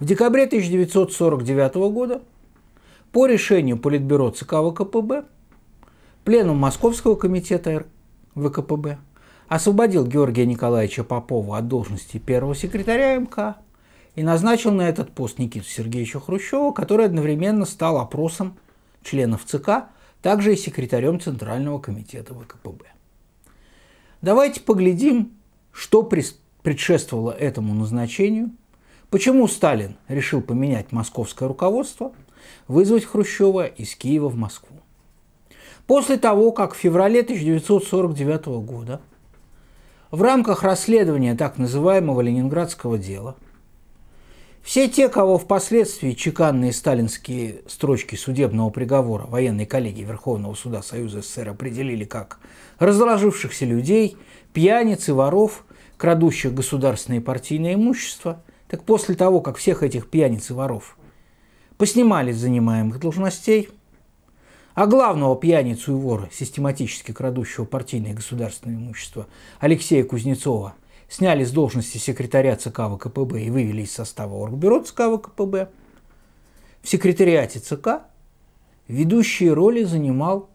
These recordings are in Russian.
В декабре 1949 года по решению Политбюро ЦК ВКПБ Пленум Московского комитета ВКПБ освободил Георгия Николаевича Попова от должности первого секретаря МК и назначил на этот пост Никиту Сергеевича Хрущева, который одновременно стал опросом членов ЦК, также и секретарем Центрального комитета ВКПБ. Давайте поглядим, что предшествовало этому назначению, почему Сталин решил поменять московское руководство, вызвать Хрущева из Киева в Москву. После того, как в феврале 1949 года в рамках расследования так называемого ленинградского дела все те, кого впоследствии чеканные сталинские строчки судебного приговора военной коллегии Верховного суда Союза СССР определили как разложившихся людей, пьяниц и воров, крадущих государственное и партийное имущество, так после того, как всех этих пьяниц и воров поснимали с занимаемых должностей – а главного пьяницу и вора, систематически крадущего партийное и государственное имущество, Алексея Кузнецова, сняли с должности секретаря ЦК ВКПБ и вывели из состава Оргбюро ЦК ВКПБ, в секретариате ЦК ведущие роли занимал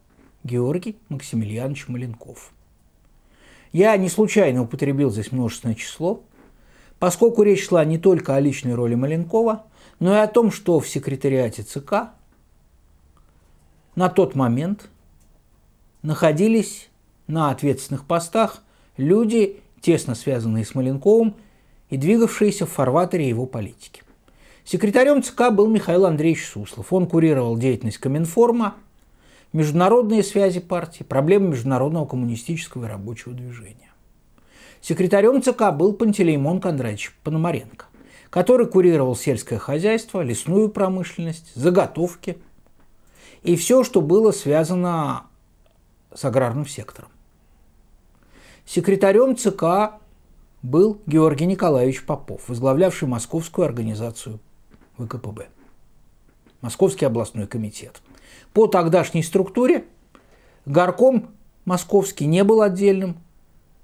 Георгий Максимiliaнович Маленков. Я не случайно употребил здесь множественное число, поскольку речь шла не только о личной роли Маленкова, но и о том, что в секретариате ЦК на тот момент находились на ответственных постах люди, тесно связанные с Маленковым и двигавшиеся в фарватере его политики. Секретарем ЦК был Михаил Андреевич Суслов. Он курировал деятельность Коминформа, международные связи партии, проблемы международного коммунистического и рабочего движения. Секретарем ЦК был Пантелеймон Кондратьевич Пономаренко, который курировал сельское хозяйство, лесную промышленность, заготовки – и все, что было связано с аграрным сектором. Секретарем ЦК был Георгий Николаевич Попов, возглавлявший Московскую организацию ВКПБ. Московский областной комитет. По тогдашней структуре горком московский не был отдельным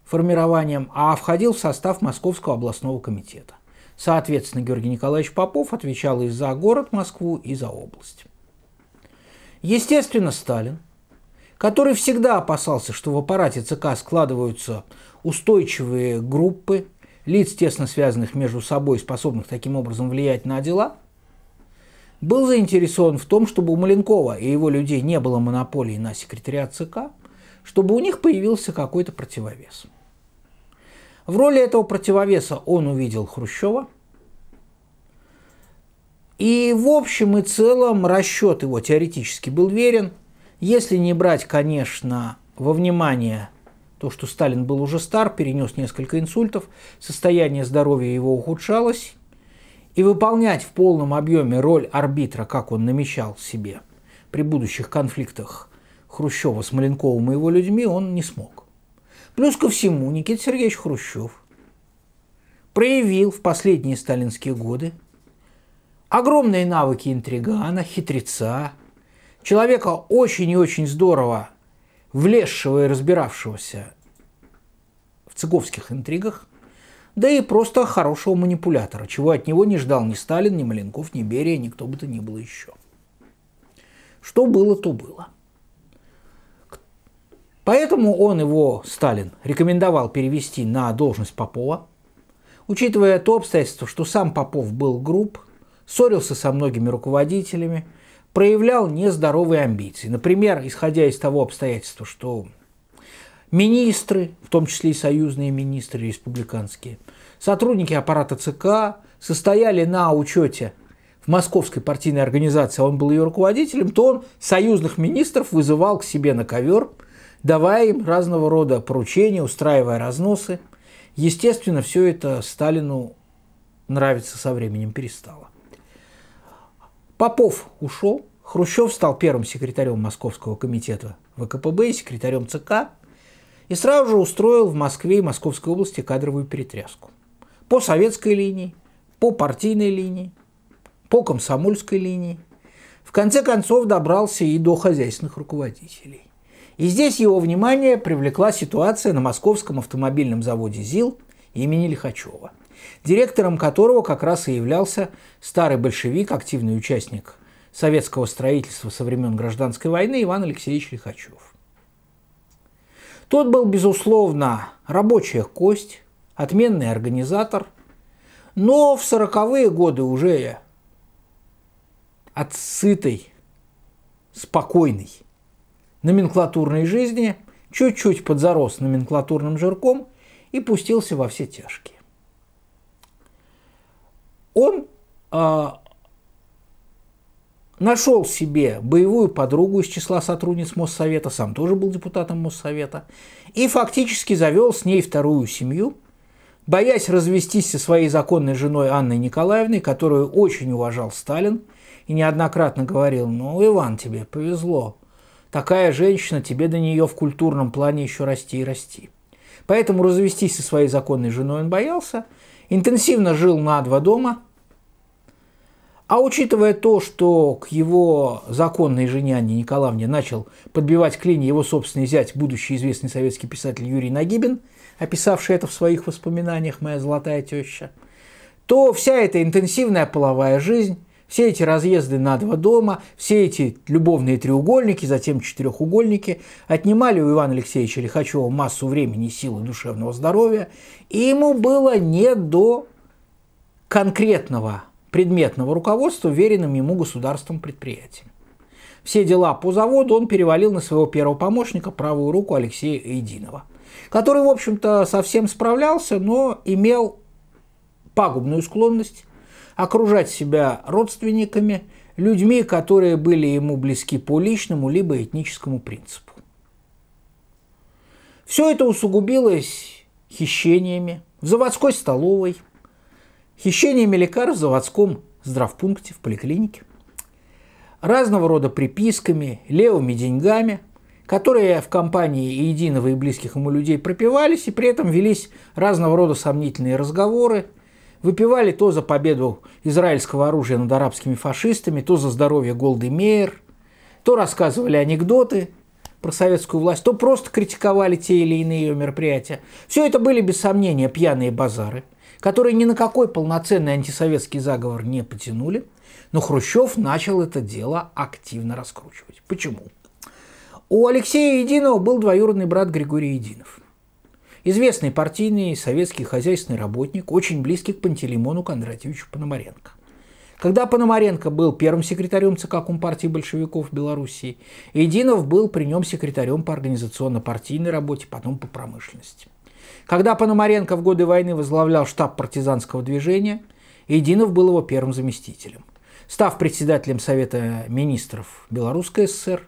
формированием, а входил в состав Московского областного комитета. Соответственно, Георгий Николаевич Попов отвечал и за город Москву, и за область. Естественно, Сталин, который всегда опасался, что в аппарате ЦК складываются устойчивые группы лиц, тесно связанных между собой, способных таким образом влиять на дела, был заинтересован в том, чтобы у Маленкова и его людей не было монополии на секретариат ЦК, чтобы у них появился какой-то противовес. В роли этого противовеса он увидел Хрущева – и в общем и целом расчет его теоретически был верен, если не брать, конечно, во внимание то, что Сталин был уже стар, перенес несколько инсультов, состояние здоровья его ухудшалось, и выполнять в полном объеме роль арбитра, как он намечал себе при будущих конфликтах Хрущева с Маленковым и его людьми, он не смог. Плюс ко всему Никита Сергеевич Хрущев проявил в последние сталинские годы огромные навыки интригана, хитреца, человека очень и очень здорово влезшего и разбиравшегося в цыговских интригах, да и просто хорошего манипулятора, чего от него не ждал ни Сталин, ни Маленков, ни Берия, ни кто бы то ни было еще. Что было, то было. Поэтому он его, Сталин, рекомендовал перевести на должность Попова, учитывая то обстоятельство, что сам Попов был груб – ссорился со многими руководителями, проявлял нездоровые амбиции. Например, исходя из того обстоятельства, что министры, в том числе и союзные министры республиканские, сотрудники аппарата ЦК состояли на учете в московской партийной организации, а он был ее руководителем, то он союзных министров вызывал к себе на ковер, давая им разного рода поручения, устраивая разносы. Естественно, все это Сталину нравиться со временем перестало. Попов ушел, Хрущев стал первым секретарем Московского комитета ВКПБ и секретарем ЦК, и сразу же устроил в Москве и Московской области кадровую перетряску. По советской линии, по партийной линии, по комсомольской линии. В конце концов добрался и до хозяйственных руководителей. И здесь его внимание привлекла ситуация на московском автомобильном заводе ЗИЛ имени Лихачева – директором которого как раз и являлся старый большевик, активный участник советского строительства со времен гражданской войны Иван Алексеевич Лихачев. Тот был, безусловно, рабочая кость, отменный организатор, но в сороковые годы уже от сытой, спокойной номенклатурной жизни чуть-чуть подзарос номенклатурным жирком и пустился во все тяжкие. Он э, нашел себе боевую подругу из числа сотрудниц Моссовета, сам тоже был депутатом Моссовета, и фактически завел с ней вторую семью, боясь развестись со своей законной женой Анной Николаевной, которую очень уважал Сталин, и неоднократно говорил, ну, Иван, тебе повезло, такая женщина, тебе до нее в культурном плане еще расти и расти. Поэтому развестись со своей законной женой он боялся, интенсивно жил на два дома – а учитывая то, что к его законной жене Анне Николаевне начал подбивать клини его собственный зять, будущий известный советский писатель Юрий Нагибин, описавший это в своих воспоминаниях «Моя золотая теща», то вся эта интенсивная половая жизнь, все эти разъезды на два дома, все эти любовные треугольники, затем четырехугольники отнимали у Ивана Алексеевича Лихачева массу времени, силы душевного здоровья, и ему было не до конкретного предметного руководства веренным ему государством предприятием. Все дела по заводу он перевалил на своего первого помощника, правую руку Алексея Эйдинова, который, в общем-то, совсем справлялся, но имел пагубную склонность окружать себя родственниками, людьми, которые были ему близки по личному либо этническому принципу. Все это усугубилось хищениями в заводской столовой – хищениями лекарств в заводском здравпункте, в поликлинике, разного рода приписками, левыми деньгами, которые в компании Единого и близких ему людей пропивались, и при этом велись разного рода сомнительные разговоры, выпивали то за победу израильского оружия над арабскими фашистами, то за здоровье Голды Мейер, то рассказывали анекдоты про советскую власть, то просто критиковали те или иные ее мероприятия. Все это были, без сомнения, пьяные базары – которые ни на какой полноценный антисоветский заговор не потянули, но Хрущев начал это дело активно раскручивать. Почему? У Алексея Единова был двоюродный брат Григорий Единов. Известный партийный советский хозяйственный работник, очень близкий к Пантелеймону Кондратьевичу Пономаренко. Когда Пономаренко был первым секретарем ЦК Компартии большевиков Белоруссии, Единов был при нем секретарем по организационно-партийной работе, потом по промышленности. Когда Пономаренко в годы войны возглавлял штаб партизанского движения, Единов был его первым заместителем. Став председателем Совета министров Белорусской ССР,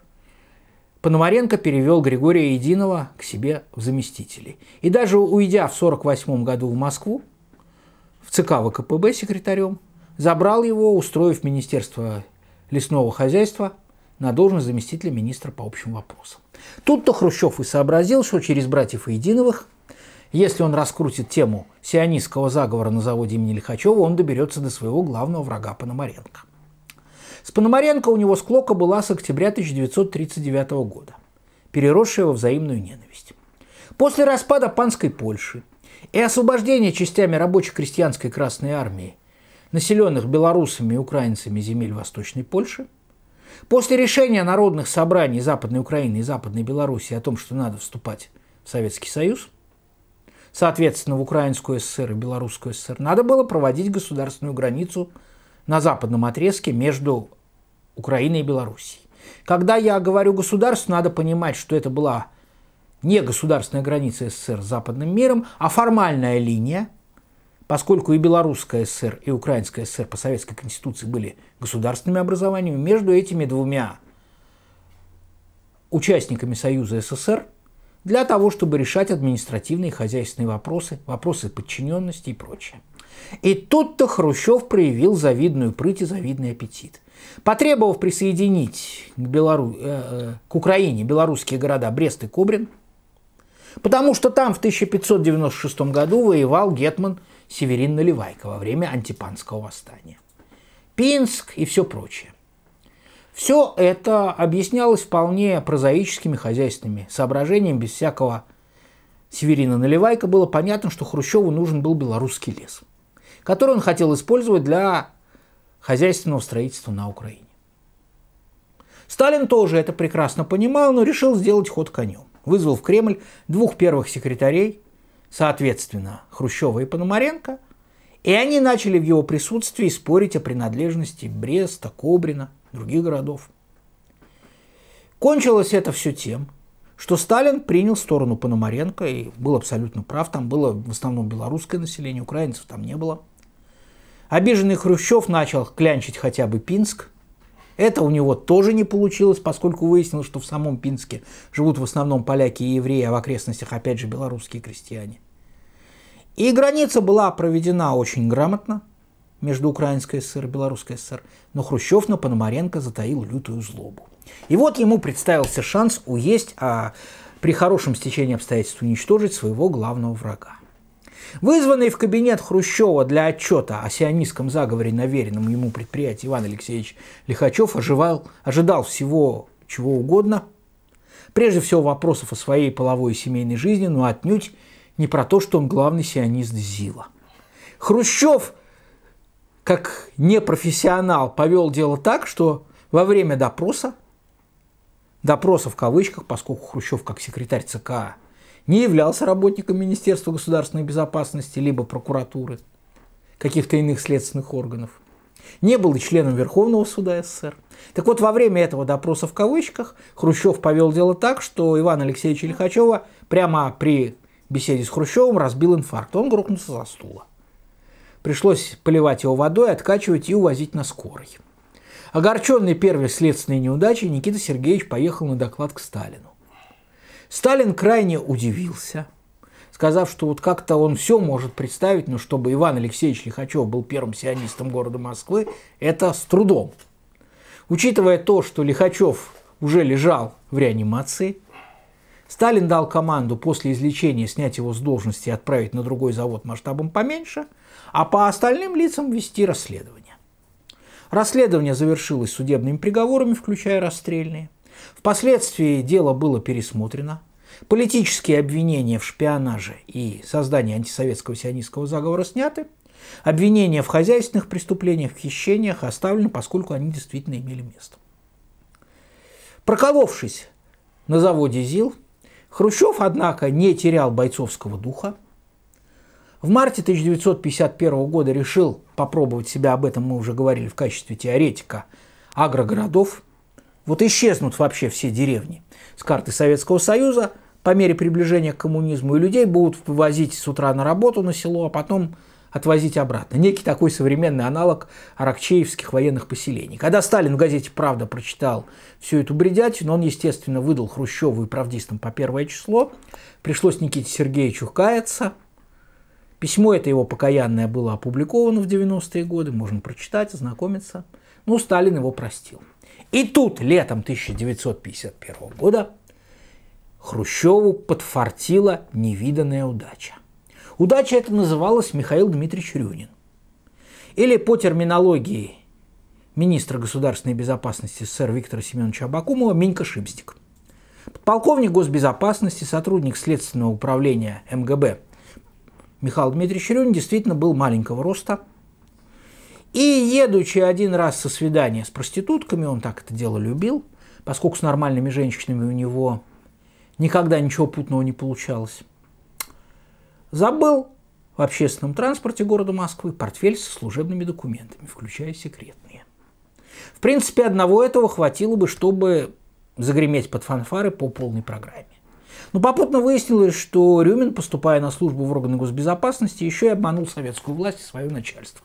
Пономаренко перевел Григория Единова к себе в заместители. И даже уйдя в 1948 году в Москву, в ЦК ВКПБ секретарем, забрал его, устроив Министерство лесного хозяйства на должность заместителя министра по общим вопросам. Тут-то Хрущев и сообразил, что через братьев Единовых если он раскрутит тему сионистского заговора на заводе имени Лихачева, он доберется до своего главного врага Пономаренко. С Пономаренко у него склока была с октября 1939 года, переросшая во взаимную ненависть. После распада панской Польши и освобождения частями рабоче-крестьянской Красной Армии, населенных белорусами и украинцами земель Восточной Польши, после решения народных собраний Западной Украины и Западной Белоруссии о том, что надо вступать в Советский Союз, соответственно, в Украинскую ССР и Белорусскую ССР, надо было проводить государственную границу на западном отрезке между Украиной и Белоруссией. Когда я говорю государство, надо понимать, что это была не государственная граница СССР с западным миром, а формальная линия, поскольку и Белорусская ССР, и Украинская ССР по Советской Конституции были государственными образованиями, между этими двумя участниками Союза СССР для того, чтобы решать административные и хозяйственные вопросы, вопросы подчиненности и прочее. И тут-то Хрущев проявил завидную прыть и завидный аппетит. Потребовав присоединить к, Белору... э, э к Украине белорусские города Брест и Кобрин, потому что там в 1596 году воевал гетман Северин Наливайко во время антипанского восстания. Пинск и все прочее. Все это объяснялось вполне прозаическими хозяйственными соображениями, без всякого Северина Наливайка было понятно, что Хрущеву нужен был белорусский лес. Который он хотел использовать для хозяйственного строительства на Украине. Сталин тоже это прекрасно понимал, но решил сделать ход конем. Вызвал в Кремль двух первых секретарей, соответственно, Хрущева и Пономаренко, и они начали в его присутствии спорить о принадлежности Бреста, Кобрина, других городов. Кончилось это все тем, что Сталин принял сторону Пономаренко и был абсолютно прав. Там было в основном белорусское население, украинцев там не было. Обиженный Хрущев начал клянчить хотя бы Пинск. Это у него тоже не получилось, поскольку выяснилось, что в самом Пинске живут в основном поляки и евреи, а в окрестностях опять же белорусские крестьяне. И граница была проведена очень грамотно между Украинской ССР и Белорусской ССР, но Хрущев на Пономаренко затаил лютую злобу. И вот ему представился шанс уесть, а при хорошем стечении обстоятельств уничтожить своего главного врага. Вызванный в кабинет Хрущева для отчета о сионистском заговоре на веренном ему предприятии Иван Алексеевич Лихачев оживал, ожидал всего чего угодно, прежде всего вопросов о своей половой и семейной жизни, но отнюдь не про то, что он главный сионист Зила. Хрущев, как непрофессионал, повел дело так, что во время допроса, допроса в кавычках, поскольку Хрущев как секретарь ЦК не являлся работником Министерства государственной безопасности либо прокуратуры, каких-то иных следственных органов, не был и членом Верховного суда СССР. Так вот, во время этого допроса в кавычках Хрущев повел дело так, что Иван Алексеевич Лихачева прямо при беседе с Хрущевым разбил инфаркт. Он грохнулся за стула. Пришлось поливать его водой, откачивать и увозить на скорой. Огорченный первой следственной неудачей, Никита Сергеевич поехал на доклад к Сталину. Сталин крайне удивился, сказав, что вот как-то он все может представить, но чтобы Иван Алексеевич Лихачев был первым сионистом города Москвы, это с трудом. Учитывая то, что Лихачев уже лежал в реанимации, Сталин дал команду после излечения снять его с должности и отправить на другой завод масштабом поменьше, а по остальным лицам вести расследование. Расследование завершилось судебными приговорами, включая расстрельные. Впоследствии дело было пересмотрено. Политические обвинения в шпионаже и создании антисоветского сионистского заговора сняты. Обвинения в хозяйственных преступлениях, в хищениях оставлены, поскольку они действительно имели место. Проколовшись на заводе ЗИЛ, Хрущев, однако, не терял бойцовского духа. В марте 1951 года решил попробовать себя, об этом мы уже говорили, в качестве теоретика агрогородов. Вот исчезнут вообще все деревни с карты Советского Союза по мере приближения к коммунизму, и людей будут вывозить с утра на работу на село, а потом отвозить обратно. Некий такой современный аналог аракчеевских военных поселений. Когда Сталин в газете «Правда» прочитал всю эту бредятину, он, естественно, выдал Хрущеву и правдистам по первое число. Пришлось Никите Сергеевичу каяться. Письмо это его покаянное было опубликовано в 90-е годы, можно прочитать, ознакомиться. Ну, Сталин его простил. И тут, летом 1951 года, Хрущеву подфартила невиданная удача. Удача это называлась Михаил Дмитриевич Рюнин. Или по терминологии министра государственной безопасности СССР Виктора Семеновича Абакумова Минька Шимстик. Подполковник госбезопасности, сотрудник Следственного управления МГБ Михаил Дмитриевич Рюнин действительно был маленького роста. И едучи один раз со свидания с проститутками, он так это дело любил, поскольку с нормальными женщинами у него никогда ничего путного не получалось забыл в общественном транспорте города Москвы портфель со служебными документами, включая секретные. В принципе, одного этого хватило бы, чтобы загреметь под фанфары по полной программе. Но попутно выяснилось, что Рюмин, поступая на службу в органы госбезопасности, еще и обманул советскую власть и свое начальство.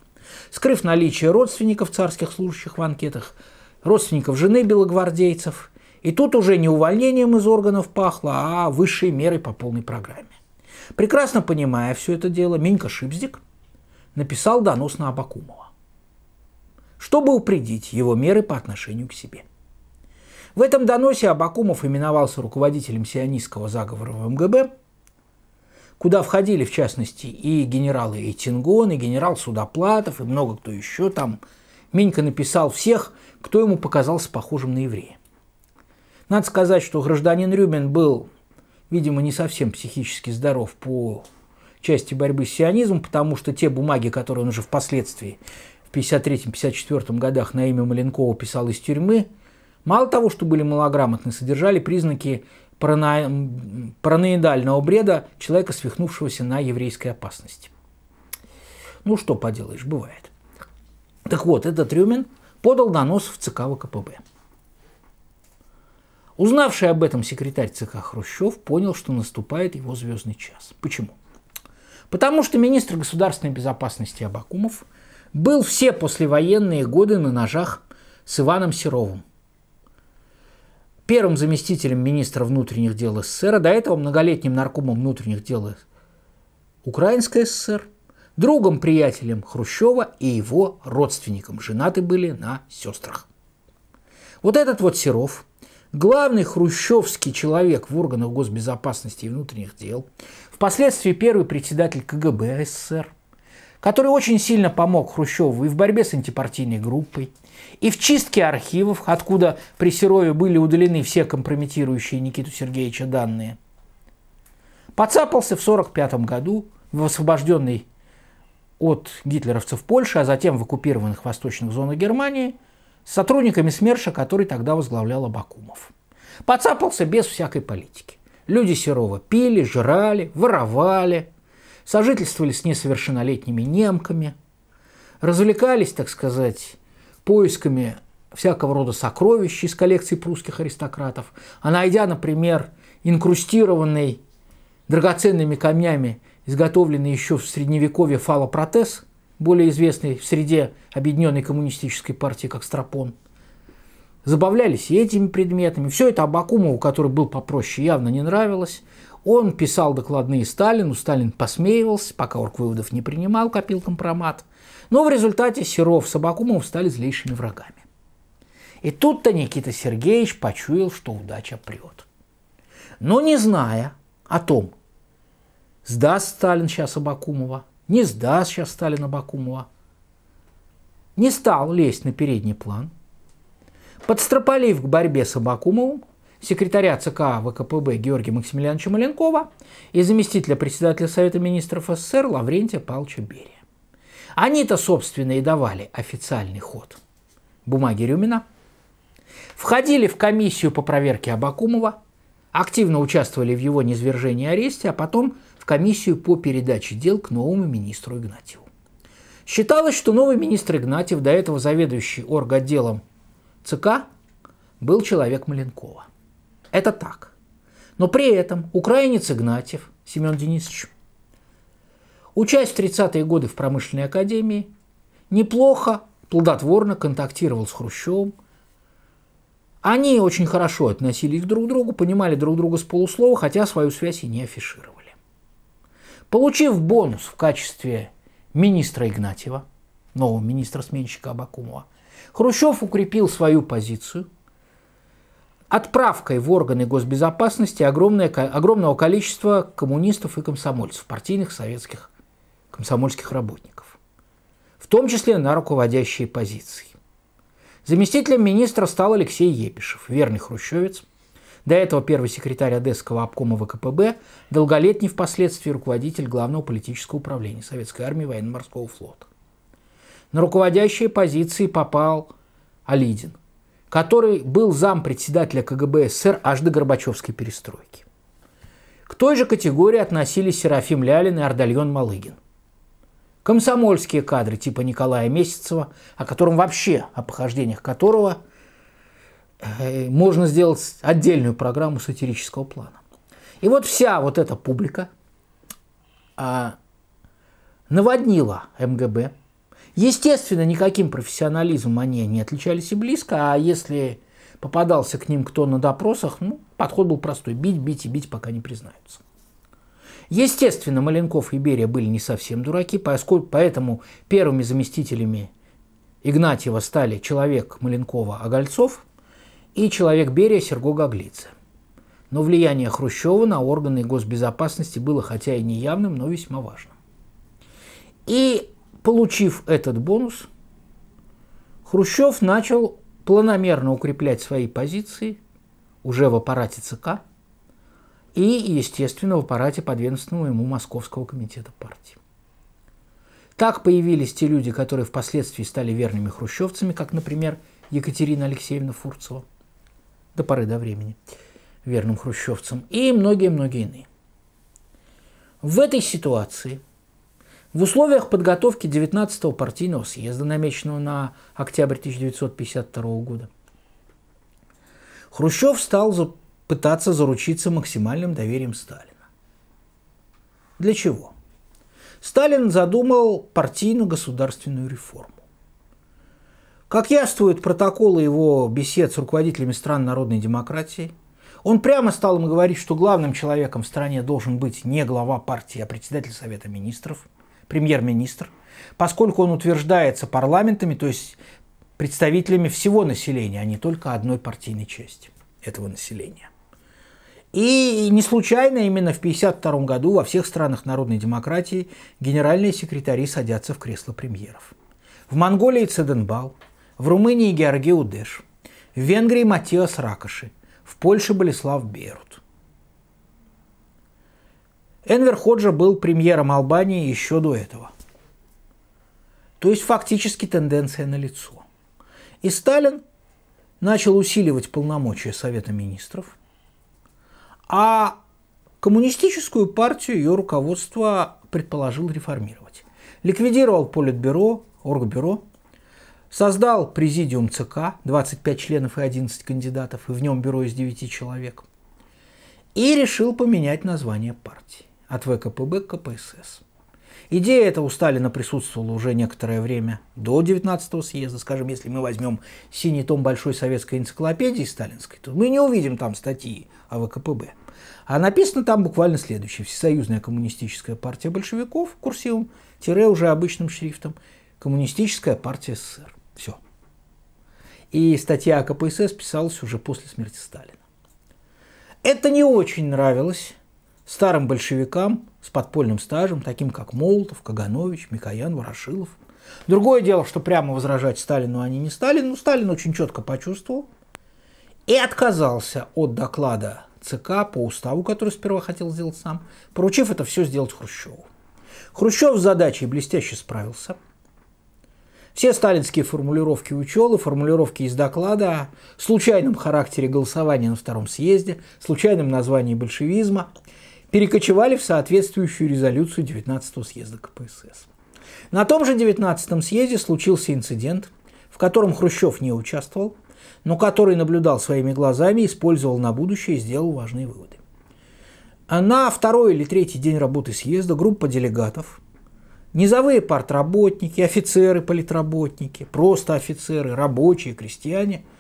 Скрыв наличие родственников царских служащих в анкетах, родственников жены белогвардейцев, и тут уже не увольнением из органов пахло, а высшей мерой по полной программе. Прекрасно понимая все это дело, Минька Шипздик написал донос на Абакумова, чтобы упредить его меры по отношению к себе. В этом доносе Абакумов именовался руководителем сионистского заговора в МГБ, куда входили, в частности, и генералы Эйтингон, и генерал Судоплатов, и много кто еще там. Минька написал всех, кто ему показался похожим на еврея. Надо сказать, что гражданин Рюмин был видимо, не совсем психически здоров по части борьбы с сионизмом, потому что те бумаги, которые он уже впоследствии в 1953-1954 годах на имя Маленкова писал из тюрьмы, мало того, что были малограмотны, содержали признаки. Параноидального бреда человека, свихнувшегося на еврейской опасности. Ну, что поделаешь, бывает. Так вот, этот Рюмин подал донос в ЦК ВКПБ. Узнавший об этом секретарь ЦК Хрущев понял, что наступает его звездный час. Почему? Потому что министр государственной безопасности Абакумов был все послевоенные годы на ножах с Иваном Серовым, первым заместителем министра внутренних дел СССР, до этого многолетним наркомом внутренних дел Украинской ССР, другом-приятелем Хрущева и его родственником. Женаты были на сестрах. Вот этот вот Серов, главный хрущевский человек в органах госбезопасности и внутренних дел, впоследствии первый председатель КГБ СССР, который очень сильно помог Хрущеву и в борьбе с антипартийной группой, и в чистке архивов, откуда при Серове были удалены все компрометирующие Никиту Сергеевича данные, подцапался в 1945 году в освобожденной от гитлеровцев Польши, а затем в оккупированных восточных зонах Германии с сотрудниками СМЕРШа, который тогда возглавлял Абакумов. Подцапался без всякой политики. Люди Серова пили, жрали, воровали, сожительствовали с несовершеннолетними немками, развлекались, так сказать, поисками всякого рода сокровищ из коллекции прусских аристократов, а найдя, например, инкрустированный драгоценными камнями, изготовленный еще в средневековье фалопротез, более известный в среде Объединенной коммунистической партии как Страпон, забавлялись и этими предметами. Все это Абакумову, который был попроще, явно не нравилось. Он писал докладные Сталину, Сталин посмеивался, пока орг-выводов не принимал, копил компромат. Но в результате Серов с Абакумовым стали злейшими врагами. И тут-то Никита Сергеевич почуял, что удача прет. Но не зная о том, сдаст Сталин сейчас Абакумова, не сдаст сейчас Сталин Абакумова, не стал лезть на передний план, подстрополив к борьбе с Абакумовым секретаря ЦК ВКПБ Георгия Максимилиановича Маленкова и заместителя председателя Совета министров СССР Лаврентия Павловича Берия. Они-то, собственно, и давали официальный ход бумаги Рюмина, входили в комиссию по проверке Абакумова, активно участвовали в его низвержении и аресте, а потом в комиссию по передаче дел к новому министру Игнатьеву. Считалось, что новый министр Игнатьев, до этого заведующий орготделом ЦК, был человек Маленкова. Это так. Но при этом украинец Игнатьев Семен Денисович Учась в 30-е годы в промышленной академии, неплохо, плодотворно контактировал с Хрущевым. Они очень хорошо относились друг к другу, понимали друг друга с полуслова, хотя свою связь и не афишировали. Получив бонус в качестве министра Игнатьева, нового министра-сменщика Абакумова, Хрущев укрепил свою позицию отправкой в органы госбезопасности огромное, огромного количества коммунистов и комсомольцев, партийных советских комсомольских работников, в том числе на руководящие позиции. Заместителем министра стал Алексей Епишев, верный хрущевец, до этого первый секретарь Одесского обкома ВКПБ, долголетний впоследствии руководитель Главного политического управления Советской армии военно-морского флота. На руководящие позиции попал Алидин, который был зам председателя КГБ СССР аж до Горбачевской перестройки. К той же категории относились Серафим Лялин и Ардальон Малыгин – комсомольские кадры типа Николая Месяцева, о котором вообще, о похождениях которого э, можно сделать отдельную программу сатирического плана. И вот вся вот эта публика а, наводнила МГБ. Естественно, никаким профессионализмом они не отличались и близко, а если попадался к ним кто на допросах, ну, подход был простой – бить, бить и бить, пока не признаются. Естественно, Маленков и Берия были не совсем дураки, поскольку, поэтому первыми заместителями Игнатьева стали человек Маленкова Огольцов и человек Берия Серго Гаглица. Но влияние Хрущева на органы госбезопасности было хотя и неявным, но весьма важным. И получив этот бонус, Хрущев начал планомерно укреплять свои позиции уже в аппарате ЦК – и, естественно, в аппарате подведомственного ему Московского комитета партии. Так появились те люди, которые впоследствии стали верными хрущевцами, как, например, Екатерина Алексеевна Фурцева, до поры до времени, верным хрущевцам, и многие-многие иные. В этой ситуации, в условиях подготовки 19-го партийного съезда, намеченного на октябрь 1952 года, Хрущев стал за, пытаться заручиться максимальным доверием Сталина. Для чего? Сталин задумал партийно-государственную реформу. Как яствуют протоколы его бесед с руководителями стран народной демократии, он прямо стал им говорить, что главным человеком в стране должен быть не глава партии, а председатель Совета министров, премьер-министр, поскольку он утверждается парламентами, то есть представителями всего населения, а не только одной партийной части этого населения. И не случайно именно в 1952 году во всех странах народной демократии генеральные секретари садятся в кресло премьеров. В Монголии Цеденбал, в Румынии Георгий Удеш, в Венгрии Матиас Ракоши, в Польше Болеслав Берут. Энвер Ходжа был премьером Албании еще до этого. То есть фактически тенденция на лицо. И Сталин начал усиливать полномочия Совета министров, а коммунистическую партию ее руководство предположил реформировать. Ликвидировал Политбюро, Оргбюро, создал президиум ЦК, 25 членов и 11 кандидатов, и в нем бюро из 9 человек, и решил поменять название партии от ВКПБ к КПСС. Идея эта у Сталина присутствовала уже некоторое время до 19-го съезда. Скажем, если мы возьмем синий том Большой советской энциклопедии сталинской, то мы не увидим там статьи о ВКПБ. А написано там буквально следующее. Всесоюзная коммунистическая партия большевиков, курсивом, тире уже обычным шрифтом, коммунистическая партия СССР. Все. И статья о КПСС писалась уже после смерти Сталина. Это не очень нравилось старым большевикам с подпольным стажем, таким как Молотов, Каганович, Микоян, Ворошилов. Другое дело, что прямо возражать Сталину они не стали, но Сталин очень четко почувствовал и отказался от доклада ЦК по уставу, который сперва хотел сделать сам, поручив это все сделать Хрущеву. Хрущев с задачей блестяще справился. Все сталинские формулировки учел и формулировки из доклада о случайном характере голосования на втором съезде, случайном названии большевизма – перекочевали в соответствующую резолюцию 19-го съезда КПСС. На том же 19-м съезде случился инцидент, в котором Хрущев не участвовал, но который наблюдал своими глазами, использовал на будущее и сделал важные выводы. На второй или третий день работы съезда группа делегатов, низовые партработники, офицеры, политработники, просто офицеры, рабочие, крестьяне –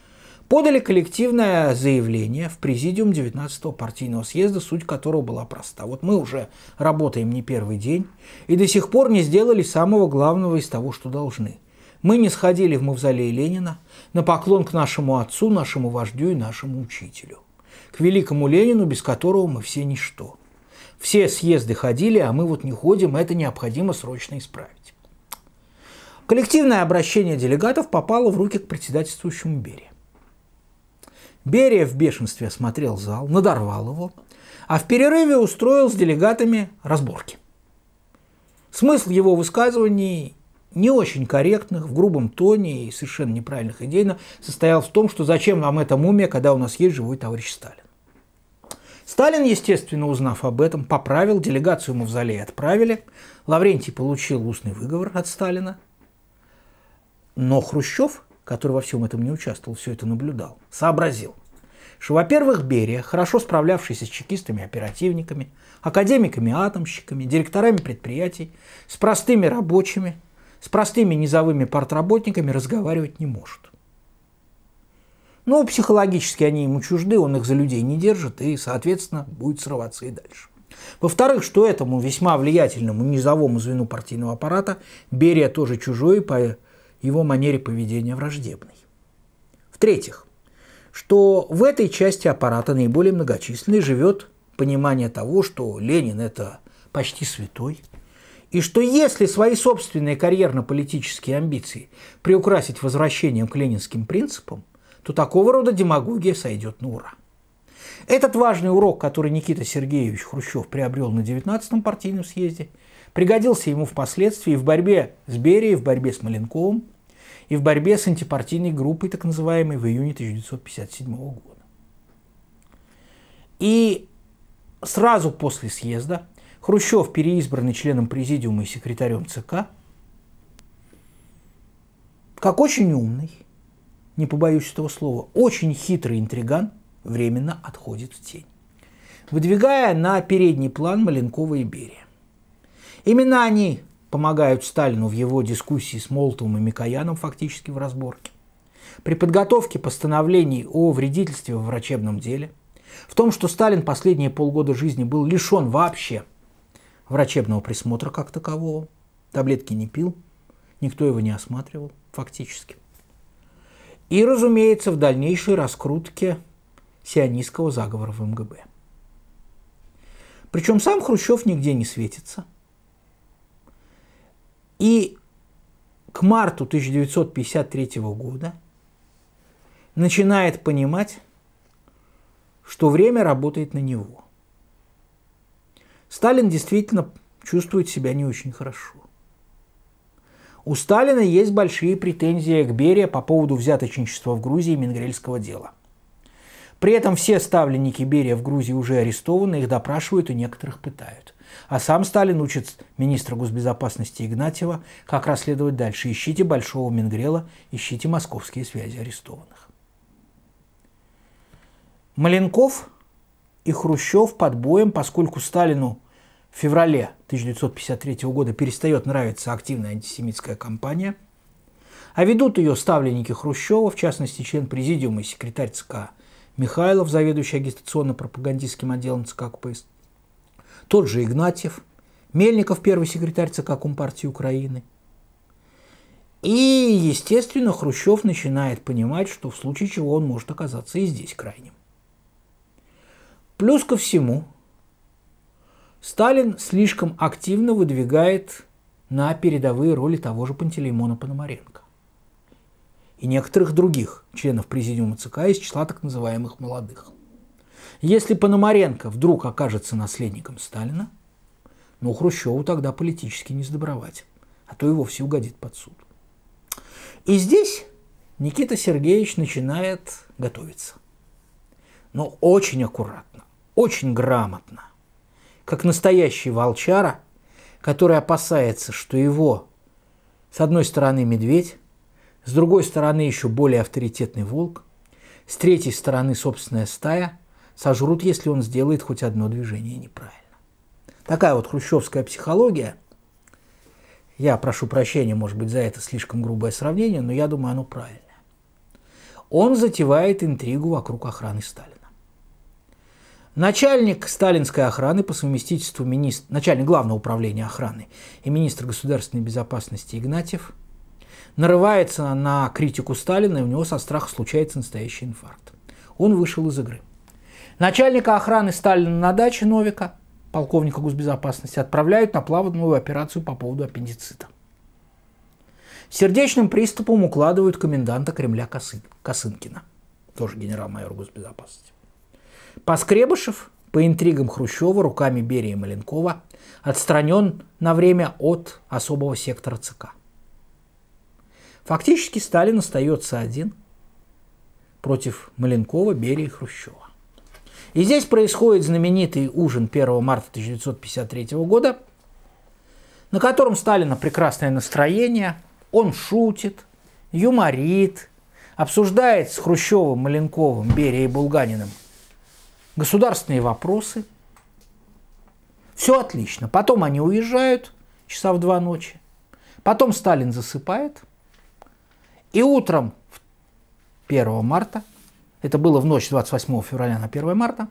подали коллективное заявление в президиум 19-го партийного съезда, суть которого была проста. Вот мы уже работаем не первый день и до сих пор не сделали самого главного из того, что должны. Мы не сходили в мавзолей Ленина на поклон к нашему отцу, нашему вождю и нашему учителю. К великому Ленину, без которого мы все ничто. Все съезды ходили, а мы вот не ходим, это необходимо срочно исправить. Коллективное обращение делегатов попало в руки к председательствующему Берии. Берия в бешенстве осмотрел зал, надорвал его, а в перерыве устроил с делегатами разборки. Смысл его высказываний не очень корректных, в грубом тоне и совершенно неправильных идейно состоял в том, что зачем нам эта мумия, когда у нас есть живой товарищ Сталин. Сталин, естественно, узнав об этом, поправил, делегацию мавзолея отправили, Лаврентий получил устный выговор от Сталина, но Хрущев который во всем этом не участвовал, все это наблюдал, сообразил, что, во-первых, Берия, хорошо справлявшийся с чекистами-оперативниками, академиками-атомщиками, директорами предприятий, с простыми рабочими, с простыми низовыми партработниками разговаривать не может. Но психологически они ему чужды, он их за людей не держит и, соответственно, будет срываться и дальше. Во-вторых, что этому весьма влиятельному низовому звену партийного аппарата Берия тоже чужой по его манере поведения враждебной. В-третьих, что в этой части аппарата наиболее многочисленной живет понимание того, что Ленин – это почти святой, и что если свои собственные карьерно-политические амбиции приукрасить возвращением к ленинским принципам, то такого рода демагогия сойдет на ура. Этот важный урок, который Никита Сергеевич Хрущев приобрел на 19-м партийном съезде, пригодился ему впоследствии в борьбе с Берией, в борьбе с Маленковым и в борьбе с антипартийной группой, так называемой, в июне 1957 года. И сразу после съезда Хрущев, переизбранный членом президиума и секретарем ЦК, как очень умный, не побоюсь этого слова, очень хитрый интриган, временно отходит в тень, выдвигая на передний план Маленкова и Берия. Именно они помогают Сталину в его дискуссии с Молотовым и Микояном фактически в разборке. При подготовке постановлений о вредительстве в врачебном деле, в том, что Сталин последние полгода жизни был лишен вообще врачебного присмотра как такового, таблетки не пил, никто его не осматривал фактически. И, разумеется, в дальнейшей раскрутке сионистского заговора в МГБ. Причем сам Хрущев нигде не светится. И к марту 1953 года начинает понимать, что время работает на него. Сталин действительно чувствует себя не очень хорошо. У Сталина есть большие претензии к Берия по поводу взяточничества в Грузии и Менгрельского дела. При этом все ставленники Берия в Грузии уже арестованы, их допрашивают и некоторых пытают. А сам Сталин учит министра госбезопасности Игнатьева, как расследовать дальше. Ищите Большого Менгрела, ищите московские связи арестованных. Маленков и Хрущев под боем, поскольку Сталину в феврале 1953 года перестает нравиться активная антисемитская кампания, а ведут ее ставленники Хрущева, в частности, член президиума и секретарь ЦК Михайлов, заведующий агитационно-пропагандистским отделом ЦК КПСС, тот же Игнатьев, Мельников, первый секретарь ЦК Компартии Украины. И, естественно, Хрущев начинает понимать, что в случае чего он может оказаться и здесь крайним. Плюс ко всему, Сталин слишком активно выдвигает на передовые роли того же Пантелеймона Пономаренко и некоторых других членов президиума ЦК из числа так называемых молодых. Если Пономаренко вдруг окажется наследником Сталина, ну, Хрущеву тогда политически не сдобровать, а то и вовсе угодит под суд. И здесь Никита Сергеевич начинает готовиться. Но очень аккуратно, очень грамотно, как настоящий волчара, который опасается, что его, с одной стороны, медведь, с другой стороны еще более авторитетный волк, с третьей стороны собственная стая сожрут, если он сделает хоть одно движение неправильно. Такая вот хрущевская психология. Я прошу прощения, может быть, за это слишком грубое сравнение, но я думаю, оно правильное. Он затевает интригу вокруг охраны Сталина. Начальник сталинской охраны по совместительству министр, начальник главного управления охраны и министр государственной безопасности Игнатьев – нарывается на критику Сталина, и у него со страха случается настоящий инфаркт. Он вышел из игры. Начальника охраны Сталина на даче Новика, полковника госбезопасности, отправляют на плавную операцию по поводу аппендицита. Сердечным приступом укладывают коменданта Кремля Косы, Косынкина, тоже генерал-майор госбезопасности. Поскребышев по интригам Хрущева руками Берия и Маленкова отстранен на время от особого сектора ЦК. Фактически Сталин остается один против Маленкова, Берии и Хрущева. И здесь происходит знаменитый ужин 1 марта 1953 года, на котором Сталина прекрасное настроение, он шутит, юморит, обсуждает с Хрущевым, Маленковым, Берией и Булганиным государственные вопросы. Все отлично. Потом они уезжают часа в два ночи. Потом Сталин засыпает – и утром 1 марта, это было в ночь 28 февраля на 1 марта,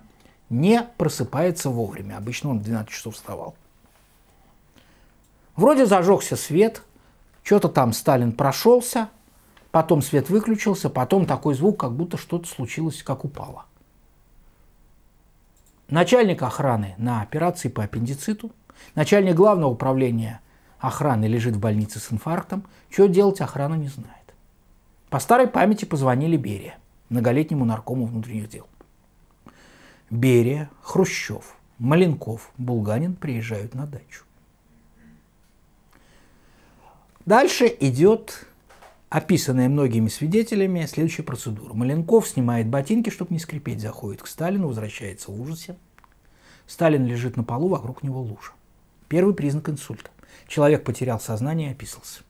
не просыпается вовремя. Обычно он в 12 часов вставал. Вроде зажегся свет, что-то там Сталин прошелся, потом свет выключился, потом такой звук, как будто что-то случилось, как упало. Начальник охраны на операции по аппендициту, начальник главного управления охраны лежит в больнице с инфарктом, что делать охрана не знает. По старой памяти позвонили Берия, многолетнему наркому внутренних дел. Берия, Хрущев, Маленков, Булганин приезжают на дачу. Дальше идет описанная многими свидетелями следующая процедура. Маленков снимает ботинки, чтобы не скрипеть, заходит к Сталину, возвращается в ужасе. Сталин лежит на полу, вокруг него лужа. Первый признак инсульта. Человек потерял сознание и описался.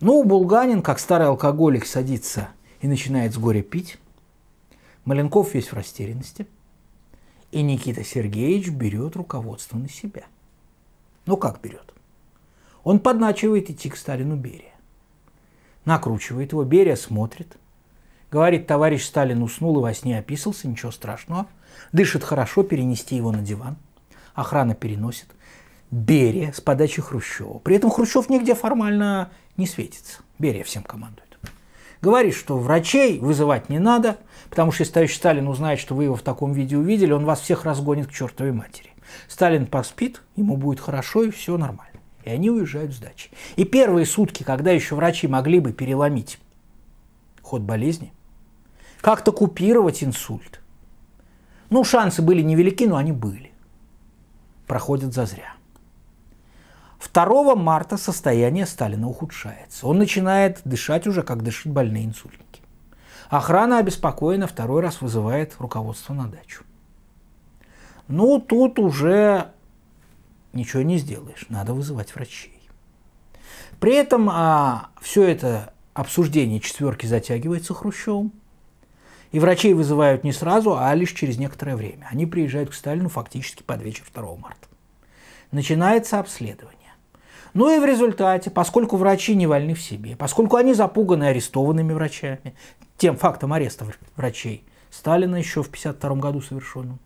Ну, Булганин, как старый алкоголик, садится и начинает с горя пить. Маленков весь в растерянности. И Никита Сергеевич берет руководство на себя. Ну, как берет? Он подначивает идти к Сталину Берия. Накручивает его, Берия смотрит. Говорит, товарищ Сталин уснул и во сне описался, ничего страшного. Дышит хорошо, перенести его на диван. Охрана переносит. Берия с подачи Хрущева. При этом Хрущев нигде формально не светится. Берия всем командует. Говорит, что врачей вызывать не надо, потому что если товарищ Сталин узнает, что вы его в таком виде увидели, он вас всех разгонит к чертовой матери. Сталин поспит, ему будет хорошо и все нормально и они уезжают с дачи. И первые сутки, когда еще врачи могли бы переломить ход болезни, как-то купировать инсульт, ну, шансы были невелики, но они были. Проходят зазря. 2 марта состояние Сталина ухудшается. Он начинает дышать уже, как дышат больные инсультники. Охрана обеспокоена, второй раз вызывает руководство на дачу. Ну, тут уже ничего не сделаешь, надо вызывать врачей. При этом а, все это обсуждение четверки затягивается Хрущевым, и врачей вызывают не сразу, а лишь через некоторое время. Они приезжают к Сталину фактически под вечер 2 марта. Начинается обследование. Ну и в результате, поскольку врачи не вольны в себе, поскольку они запуганы арестованными врачами, тем фактом ареста врачей, Сталина еще в 1952 году совершенным,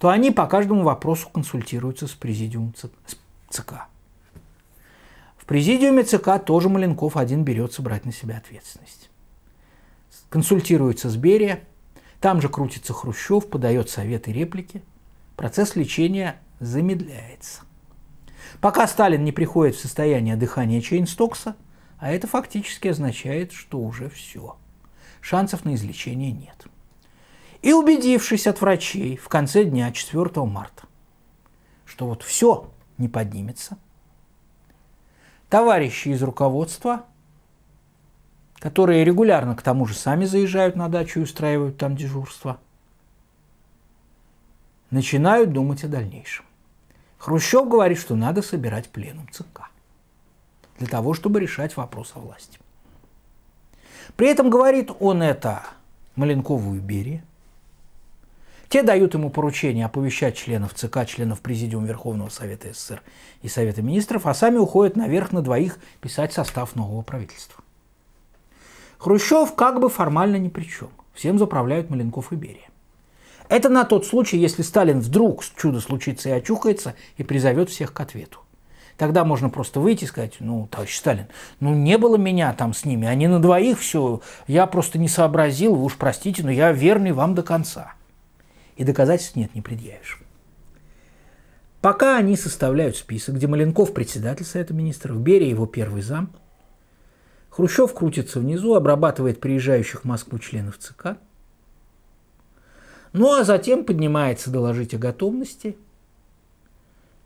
то они по каждому вопросу консультируются с президиумом ЦК. В президиуме ЦК тоже Маленков один берется брать на себя ответственность. Консультируется с Берия, там же крутится Хрущев, подает советы и реплики. Процесс лечения замедляется. Пока Сталин не приходит в состояние дыхания Чейн-Стокса, а это фактически означает, что уже все. Шансов на излечение нет и убедившись от врачей в конце дня 4 марта, что вот все не поднимется, товарищи из руководства, которые регулярно к тому же сами заезжают на дачу и устраивают там дежурство, начинают думать о дальнейшем. Хрущев говорит, что надо собирать пленум ЦК для того, чтобы решать вопрос о власти. При этом говорит он это Маленкову и Берии, те дают ему поручение оповещать членов ЦК, членов Президиума Верховного Совета СССР и Совета Министров, а сами уходят наверх на двоих писать состав нового правительства. Хрущев как бы формально ни при чем. Всем заправляют Маленков и Берия. Это на тот случай, если Сталин вдруг чудо случится и очухается и призовет всех к ответу. Тогда можно просто выйти и сказать, ну, товарищ Сталин, ну, не было меня там с ними, они на двоих все, я просто не сообразил, вы уж простите, но я верный вам до конца и доказательств нет, не предъявишь. Пока они составляют список, где Маленков председатель Совета Министров, Берия его первый зам, Хрущев крутится внизу, обрабатывает приезжающих в Москву членов ЦК, ну а затем поднимается доложить о готовности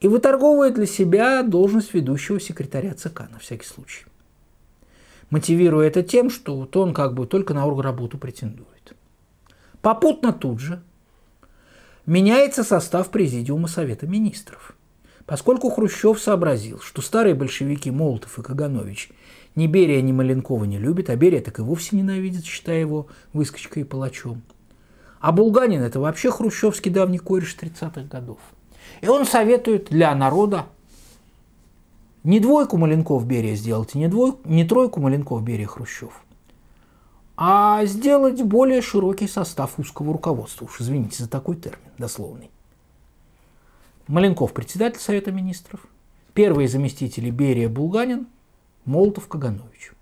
и выторговывает для себя должность ведущего секретаря ЦК на всякий случай. Мотивируя это тем, что вот он как бы только на оргработу претендует. Попутно тут же – меняется состав Президиума Совета Министров. Поскольку Хрущев сообразил, что старые большевики Молотов и Каганович ни Берия, ни Маленкова не любят, а Берия так и вовсе ненавидит, считая его выскочкой и палачом. А Булганин – это вообще хрущевский давний кореш 30-х годов. И он советует для народа не двойку Маленков Берия сделать, не, двойку, не тройку Маленков Берия Хрущев, а сделать более широкий состав узкого руководства. Уж извините за такой термин дословный. Маленков – председатель Совета Министров, первые заместители Берия Булганин, Молотов Каганович.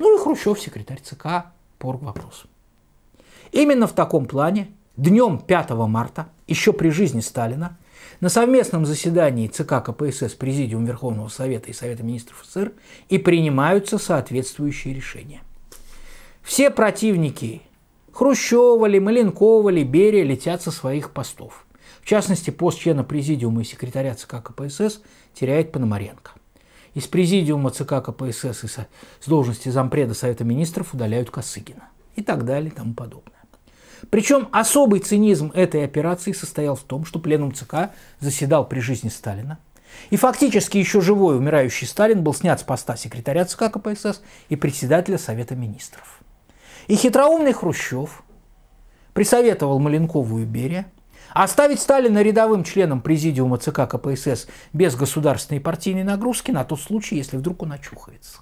Ну и Хрущев – секретарь ЦК по вопросу. Именно в таком плане днем 5 марта, еще при жизни Сталина, на совместном заседании ЦК КПСС Президиум Верховного Совета и Совета Министров СССР и принимаются соответствующие решения. Все противники Хрущева ли, Маленкова ли, Берия летят со своих постов. В частности, пост члена президиума и секретаря ЦК КПСС теряет Пономаренко. Из президиума ЦК КПСС и с должности зампреда Совета Министров удаляют Косыгина. И так далее и тому подобное. Причем особый цинизм этой операции состоял в том, что пленум ЦК заседал при жизни Сталина. И фактически еще живой умирающий Сталин был снят с поста секретаря ЦК КПСС и председателя Совета Министров. И хитроумный Хрущев присоветовал Маленкову и Берия оставить Сталина рядовым членом президиума ЦК КПСС без государственной и партийной нагрузки на тот случай, если вдруг он очухается.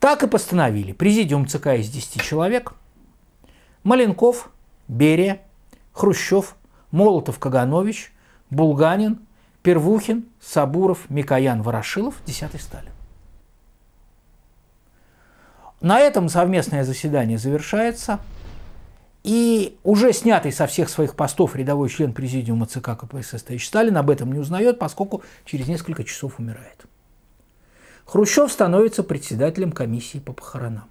Так и постановили. Президиум ЦК из 10 человек. Маленков, Берия, Хрущев, Молотов, Каганович, Булганин, Первухин, Сабуров, Микоян, Ворошилов, 10 Сталин. На этом совместное заседание завершается. И уже снятый со всех своих постов рядовой член президиума ЦК КПСС товарищ Сталин об этом не узнает, поскольку через несколько часов умирает. Хрущев становится председателем комиссии по похоронам.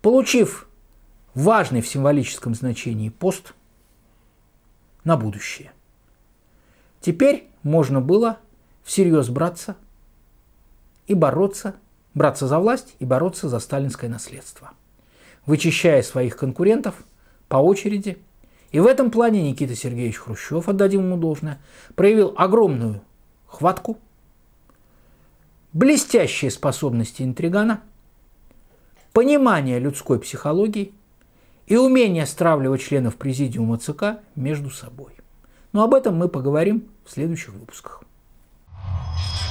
Получив важный в символическом значении пост на будущее. Теперь можно было всерьез браться и бороться, браться за власть и бороться за сталинское наследство, вычищая своих конкурентов по очереди. И в этом плане Никита Сергеевич Хрущев, отдадим ему должное, проявил огромную хватку, блестящие способности интригана, понимание людской психологии и умение стравливать членов президиума ЦК между собой. Но об этом мы поговорим в следующих выпусках. Thank you